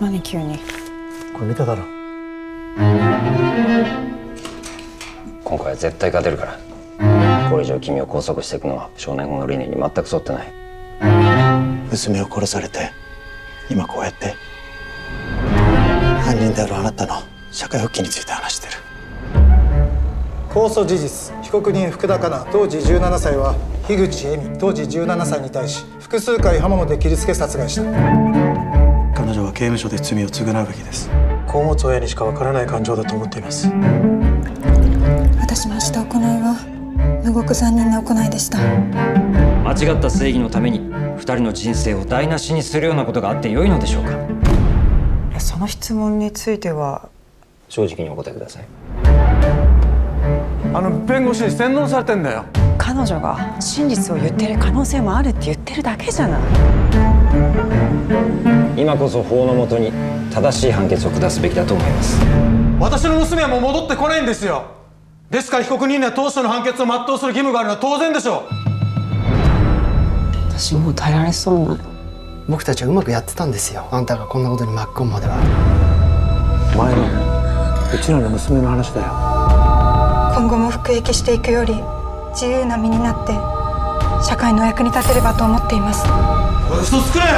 何急に？これ見ただろ。今回は絶対勝てるから。これ以上君を拘束していくのは少年法の理念に全く沿ってない。娘を殺されて今こうやって犯人であるあなたの社会復帰について話してる。控訴事実被告人福田香奈当時17歳は樋口恵美当時17歳に対し複数回刃物で切りつけ殺害した刑務所で罪を償うべきです。子を持つ親にしかわからない感情だと思っています。私のした行いは無極残忍な行いでした。間違った正義のために二人の人生を台無しにするようなことがあってよいのでしょうか。その質問については。正直にお答えください。あの弁護士に洗脳されてんだよ。彼女が真実を言ってる可能性もあるって言ってるだけじゃない今こそ法のもとに正しい判決を下すべきだと思います。私の娘はもう戻ってこないんですよ。ですから被告人には当初の判決を全うする義務があるのは当然でしょう。私もう耐えられそうな。い僕たちはうまくやってたんですよ。あんたがこんなことに巻き込むまでは。お前のうちらの娘の話だよ。今後も服役していくより自由な身になって社会の役に立てればと思っています。嘘つくなよ